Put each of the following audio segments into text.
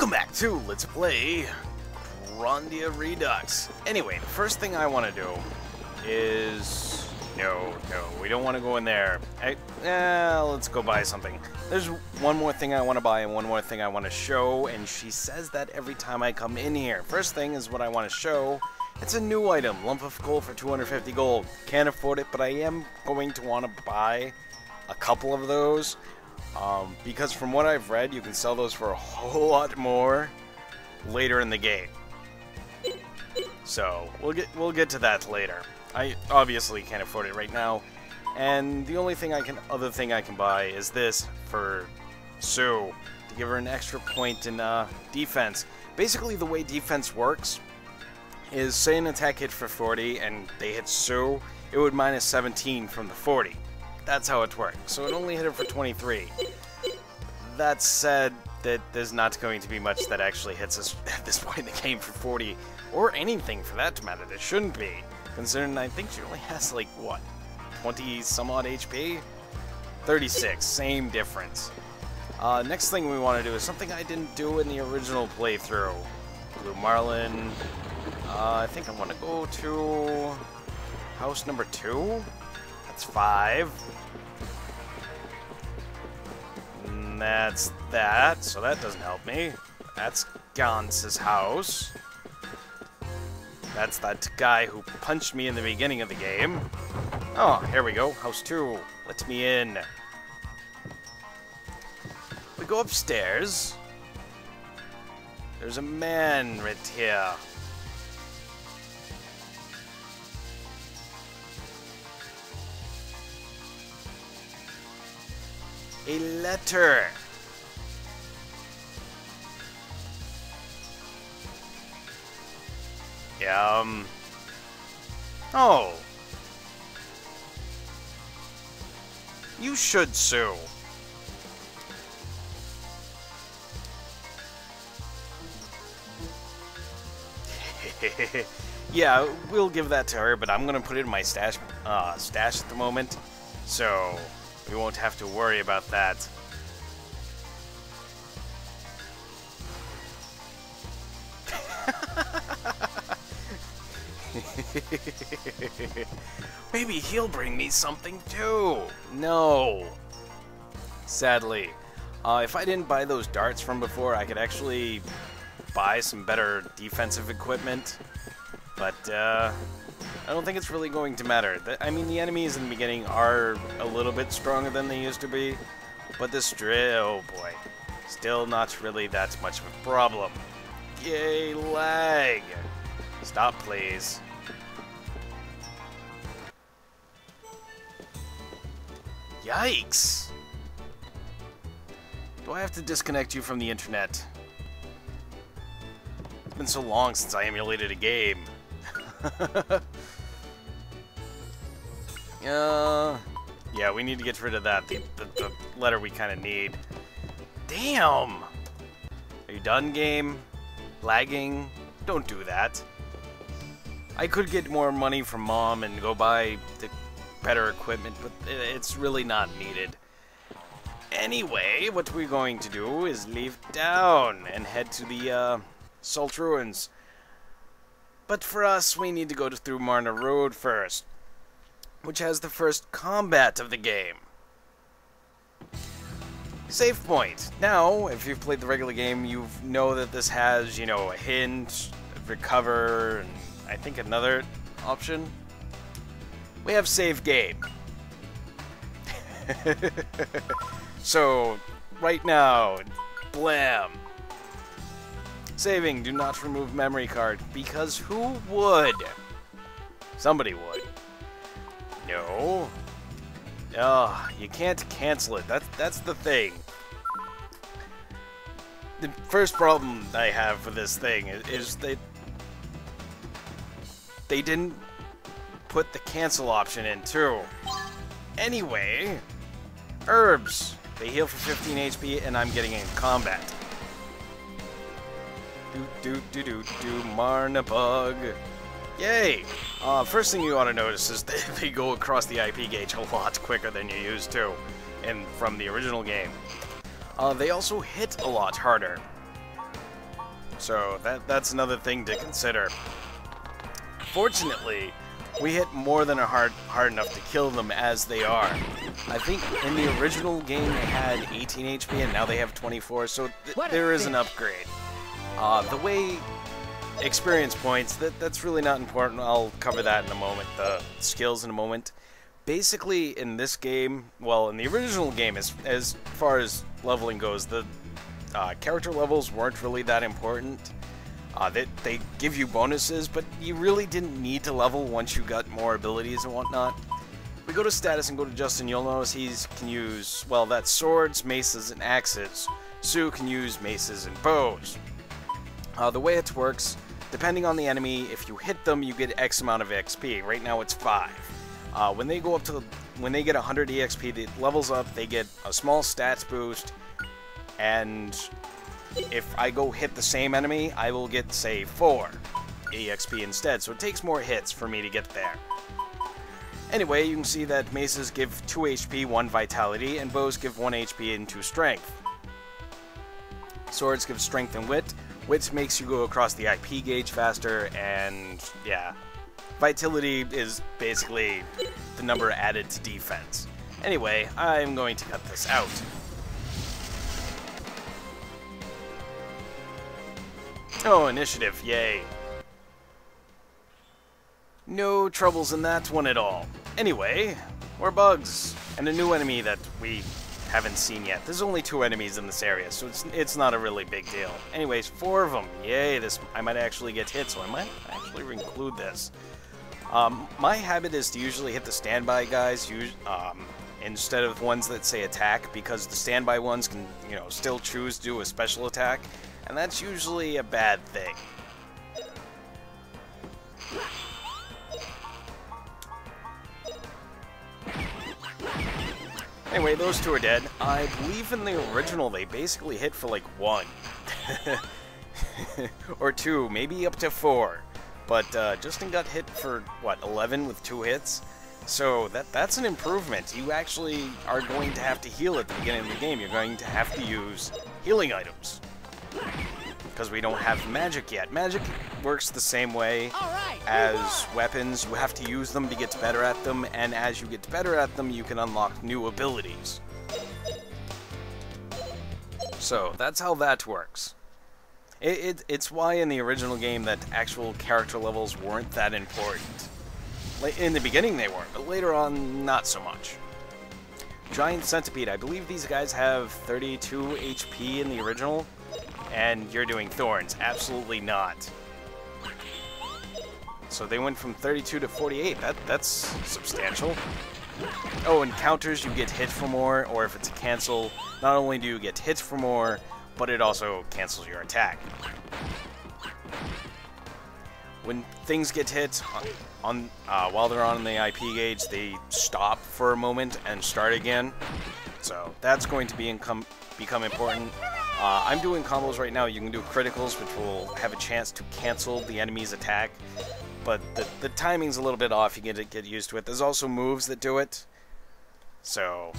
Welcome back to Let's Play Grandia Redux. Anyway, the first thing I want to do is... No, no, we don't want to go in there. I, eh, let's go buy something. There's one more thing I want to buy and one more thing I want to show, and she says that every time I come in here. First thing is what I want to show. It's a new item, lump of gold for 250 gold. Can't afford it, but I am going to want to buy a couple of those. Um, because from what I've read, you can sell those for a whole lot more later in the game. So we'll get we'll get to that later. I obviously can't afford it right now, and the only thing I can other thing I can buy is this for Sue to give her an extra point in uh, defense. Basically, the way defense works is say an attack hit for 40 and they hit Sue, it would minus 17 from the 40. That's how it works. So it only hit her for 23. That said, that there's not going to be much that actually hits us at this point in the game for 40, or anything for that matter. There shouldn't be, considering I think she only has like, what, 20 some odd HP? 36, same difference. Uh, next thing we want to do is something I didn't do in the original playthrough. Blue Marlin. Uh, I think I want to go to house number two. That's five. And that's that, so that doesn't help me. That's Gantz's house. That's that guy who punched me in the beginning of the game. Oh, here we go. House 2. Let me in. We go upstairs. There's a man right here. A letter. Yeah, um... Oh. You should sue. yeah, we'll give that to her, but I'm gonna put it in my stash, uh, stash at the moment, so we won't have to worry about that. Maybe he'll bring me something too. No. Sadly. Uh, if I didn't buy those darts from before, I could actually buy some better defensive equipment. But, uh, I don't think it's really going to matter. I mean, the enemies in the beginning are a little bit stronger than they used to be, but this drill, oh boy, still not really that much of a problem. Yay, lag! Stop, please. Yikes! Do I have to disconnect you from the internet? It's been so long since I emulated a game. Uh, yeah, we need to get rid of that. The, the, the letter we kind of need. Damn! Are you done, game? Lagging? Don't do that. I could get more money from mom and go buy the better equipment, but it's really not needed. Anyway, what we're going to do is leave town and head to the uh, Sult Ruins. But for us, we need to go through Marna Road first which has the first combat of the game. Save point. Now, if you've played the regular game, you know that this has, you know, a hint, recover, and I think another option. We have save game. so, right now, blam. Saving, do not remove memory card, because who would? Somebody would. No. Oh, you can't cancel it. That's that's the thing. The first problem I have with this thing is, is they they didn't put the cancel option in too. Anyway, herbs. They heal for 15 HP, and I'm getting in combat. Do do do do do Marna bug. Yay! Uh, first thing you ought to notice is they, they go across the IP gauge a lot quicker than you used to, and from the original game. Uh, they also hit a lot harder. So that that's another thing to consider. Fortunately, we hit more than a hard hard enough to kill them as they are. I think in the original game they had 18 HP and now they have 24, so th there is an upgrade. Uh, the way experience points, that that's really not important. I'll cover that in a moment. The skills in a moment. Basically, in this game, well, in the original game, as as far as leveling goes, the uh, character levels weren't really that important. Uh, they, they give you bonuses, but you really didn't need to level once you got more abilities and whatnot. we go to status and go to Justin, you'll notice he can use, well, that's swords, maces, and axes. Sue can use maces and bows. Uh, the way it works, depending on the enemy, if you hit them, you get X amount of XP. Right now it's 5. Uh, when they go up to the, when they get 100 EXP, it levels up, they get a small stats boost, and if I go hit the same enemy, I will get, say, 4 EXP instead, so it takes more hits for me to get there. Anyway, you can see that maces give 2 HP, 1 vitality, and bows give 1 HP and 2 strength. Swords give strength and wit. Wit makes you go across the IP gauge faster, and yeah. Vitality is basically the number added to defense. Anyway, I'm going to cut this out. Oh, initiative, yay. No troubles in that one at all. Anyway, more bugs, and a new enemy that we haven't seen yet. There's only two enemies in this area, so it's, it's not a really big deal. Anyways, four of them. Yay, this I might actually get hit, so I might actually include this. Um, my habit is to usually hit the standby guys um, instead of ones that say attack, because the standby ones can, you know, still choose to do a special attack, and that's usually a bad thing. Anyway, those two are dead. I believe in the original they basically hit for like one. or two, maybe up to four. But uh, Justin got hit for, what, 11 with two hits? So that that's an improvement. You actually are going to have to heal at the beginning of the game. You're going to have to use healing items because we don't have magic yet. Magic works the same way as weapons. You have to use them to get better at them, and as you get better at them, you can unlock new abilities. So, that's how that works. It, it, it's why in the original game that actual character levels weren't that important. In the beginning they weren't, but later on, not so much. Giant Centipede, I believe these guys have 32 HP in the original and you're doing Thorns. Absolutely not. So they went from 32 to 48. That That's substantial. Oh, and counters, you get hit for more, or if it's a cancel, not only do you get hit for more, but it also cancels your attack. When things get hit on, on uh, while they're on the IP gauge, they stop for a moment and start again. So that's going to be become important. Uh, I'm doing combos right now. You can do criticals, which will have a chance to cancel the enemy's attack. But the, the timing's a little bit off. You get to get used to it. There's also moves that do it. So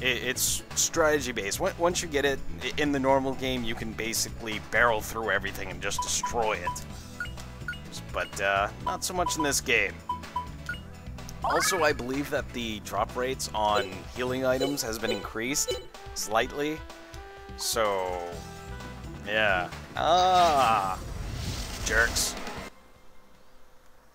it, it's strategy based. Once you get it in the normal game, you can basically barrel through everything and just destroy it. But uh, not so much in this game. Also, I believe that the drop rates on healing items has been increased slightly. So, yeah. Ah, jerks.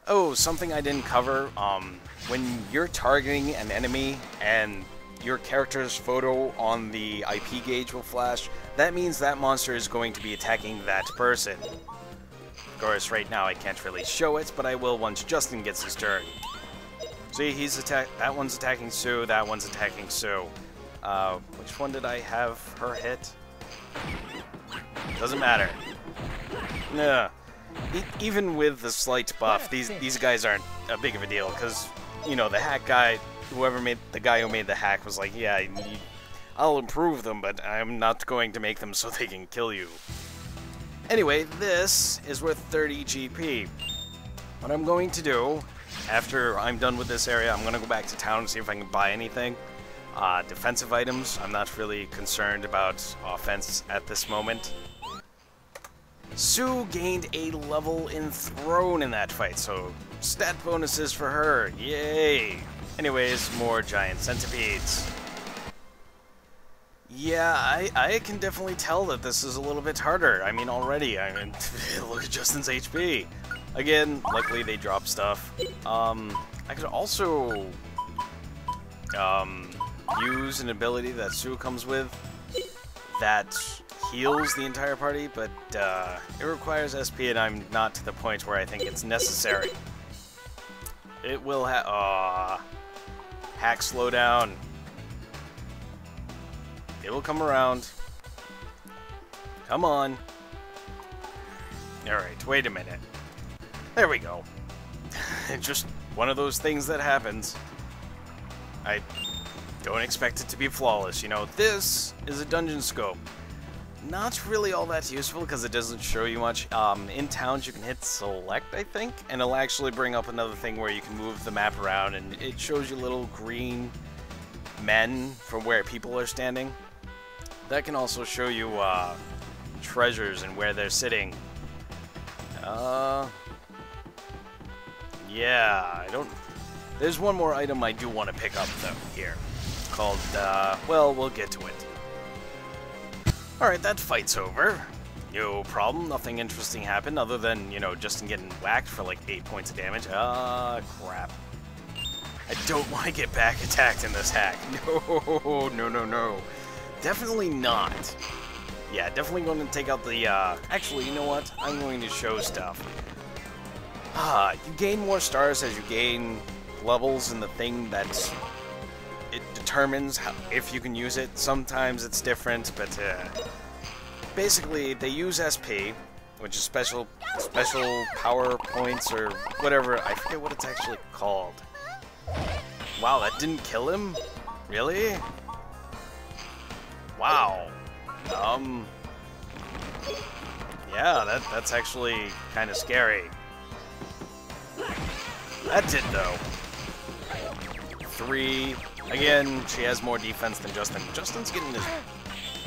Oh, something I didn't cover. Um, when you're targeting an enemy and your character's photo on the IP gauge will flash, that means that monster is going to be attacking that person. Of course, right now I can't really show it, but I will once Justin gets his turn. See, he's attack. That one's attacking Sue. That one's attacking Sue. Uh, which one did I have her hit? Doesn't matter. Yeah. E even with the slight buff, these these guys aren't a big of a deal because you know the hack guy, whoever made the guy who made the hack was like, yeah, I'll improve them, but I'm not going to make them so they can kill you. Anyway, this is worth 30 GP. What I'm going to do after I'm done with this area, I'm going to go back to town and see if I can buy anything. Uh, defensive items, I'm not really concerned about offense at this moment. Sue gained a level in Throne in that fight, so stat bonuses for her. Yay! Anyways, more giant centipedes. Yeah, I, I can definitely tell that this is a little bit harder. I mean, already, I mean, look at Justin's HP. Again, luckily they drop stuff. Um, I could also um, use an ability that Sue comes with that heals the entire party, but uh, it requires SP, and I'm not to the point where I think it's necessary. It will have... Aw. Hack slow down. It will come around. Come on. Alright, wait a minute. There we go. Just one of those things that happens. I don't expect it to be flawless, you know. This is a dungeon scope. Not really all that useful because it doesn't show you much. Um, in towns you can hit select, I think, and it'll actually bring up another thing where you can move the map around and it shows you little green men from where people are standing. That can also show you uh, treasures and where they're sitting. Uh, yeah, I don't... There's one more item I do want to pick up, though, here. Called, uh, well, we'll get to it. Alright, that fight's over. No problem, nothing interesting happened other than, you know, Justin getting whacked for like 8 points of damage. Ah, crap. I don't want to get back attacked in this hack. No, no, no, no. Definitely not. Yeah, definitely going to take out the, uh... Actually, you know what? I'm going to show stuff. Ah, you gain more stars as you gain levels in the thing that's determines how, if you can use it. Sometimes it's different, but uh, basically they use SP, which is special special power points or whatever. I forget what it's actually called. Wow, that didn't kill him? Really? Wow. Um. Yeah, that that's actually kind of scary. That did though. Three, Again, she has more defense than Justin. Justin's getting his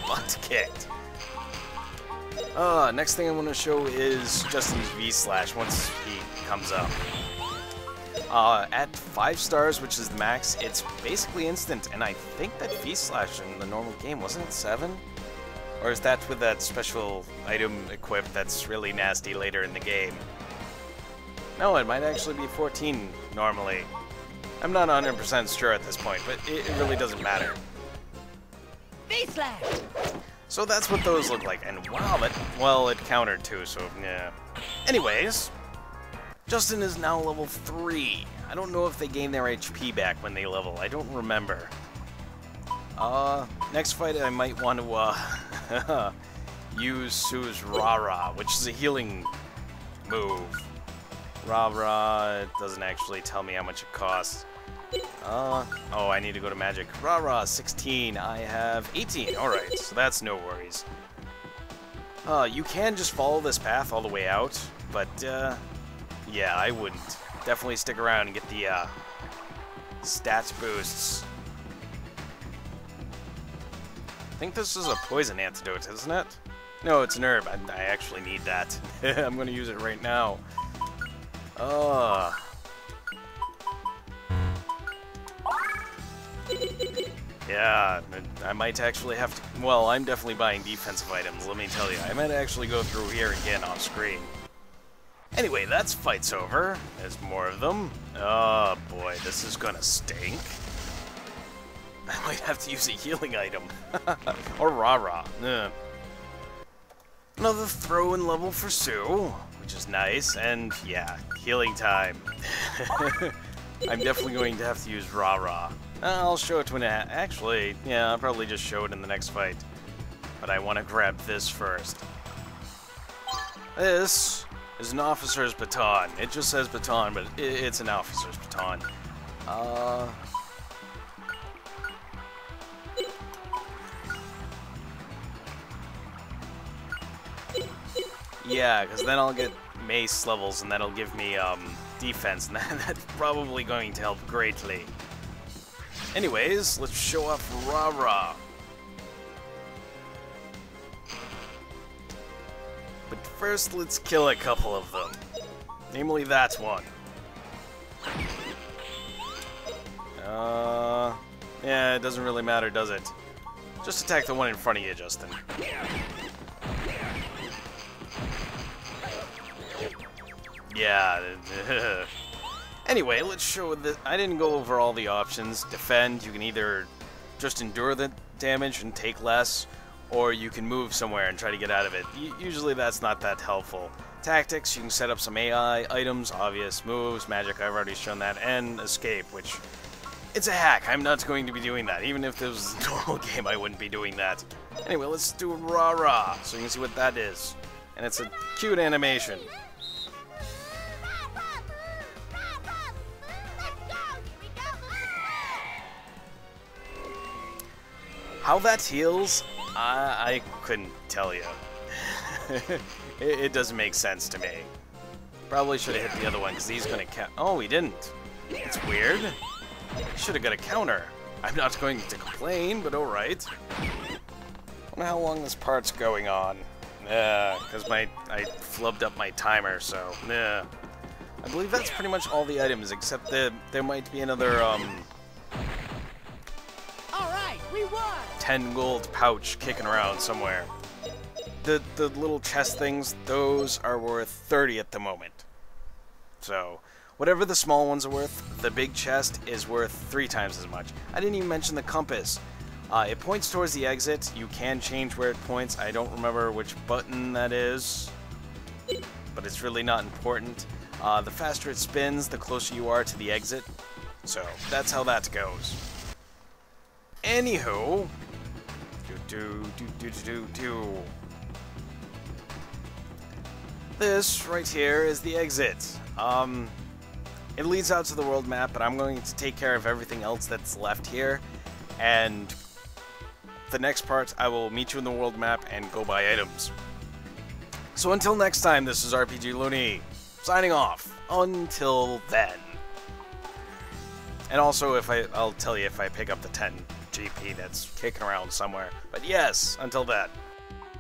butt kicked. Uh, next thing I want to show is Justin's V-Slash once he comes up. Uh, at 5 stars, which is the max, it's basically instant, and I think that V-Slash in the normal game, wasn't it 7? Or is that with that special item equipped that's really nasty later in the game? No, it might actually be 14 normally. I'm not 100% sure at this point, but it, it really doesn't matter. So that's what those look like, and wow, that, well, it countered too, so yeah. Anyways, Justin is now level 3. I don't know if they gain their HP back when they level, I don't remember. Uh, next fight I might want to, uh, use Sue's Rah-Rah, which is a healing move. Rah-Rah, it doesn't actually tell me how much it costs. Uh, oh, I need to go to magic. Rah rah, 16. I have 18. Alright, so that's no worries. Uh, you can just follow this path all the way out, but, uh, yeah, I wouldn't. Definitely stick around and get the, uh, stats boosts. I think this is a poison antidote, isn't it? No, it's an herb. I, I actually need that. I'm gonna use it right now. Uh, Yeah, I might actually have to... Well, I'm definitely buying defensive items, let me tell you. I might actually go through here again off screen. Anyway, that's fight's over. There's more of them. Oh boy, this is gonna stink. I might have to use a healing item. or rah-rah. Another throw-in level for Sue, which is nice, and yeah, healing time. I'm definitely going to have to use rah-rah. I'll show it when it actually, yeah, I'll probably just show it in the next fight. But I want to grab this first. This is an officer's baton. It just says baton, but it's an officer's baton. Uh... Yeah, because then I'll get mace levels, and that'll give me um, defense, and that's probably going to help greatly. Anyways, let's show off Rah-Rah. But first, let's kill a couple of them. Namely, that one. Uh, yeah, it doesn't really matter, does it? Just attack the one in front of you, Justin. Yeah. anyway, let's show the. I didn't go over all the options. Defend, you can either just endure the damage and take less, or you can move somewhere and try to get out of it. usually that's not that helpful. Tactics, you can set up some AI, items, obvious moves, magic, I've already shown that, and escape, which it's a hack. I'm not going to be doing that. Even if this was a normal game, I wouldn't be doing that. Anyway, let's do Rah Rah, so you can see what that is. And it's a cute animation. How that heals, I, I couldn't tell you. it, it, doesn't make sense to me. Probably should have hit the other one, because he's going to. Oh, he didn't. It's weird. Should have got a counter. I'm not going to complain, but alright. I wonder how long this part's going on. Yeah, because my I flubbed up my timer, so yeah. I believe that's pretty much all the items, except that there might be another um 10 gold pouch kicking around somewhere. The, the little chest things, those are worth 30 at the moment. So, whatever the small ones are worth, the big chest is worth three times as much. I didn't even mention the compass. Uh, it points towards the exit. You can change where it points. I don't remember which button that is, but it's really not important. Uh, the faster it spins, the closer you are to the exit. So, that's how that goes. Anywho, do do do do do. This right here is the exit. Um, it leads out to the world map, but I'm going to take care of everything else that's left here. And the next part, I will meet you in the world map and go buy items. So until next time, this is RPGLoony, signing off. Until then. And also, if I, I'll tell you if I pick up the 10 GP that's kicking around somewhere. But yes, until then.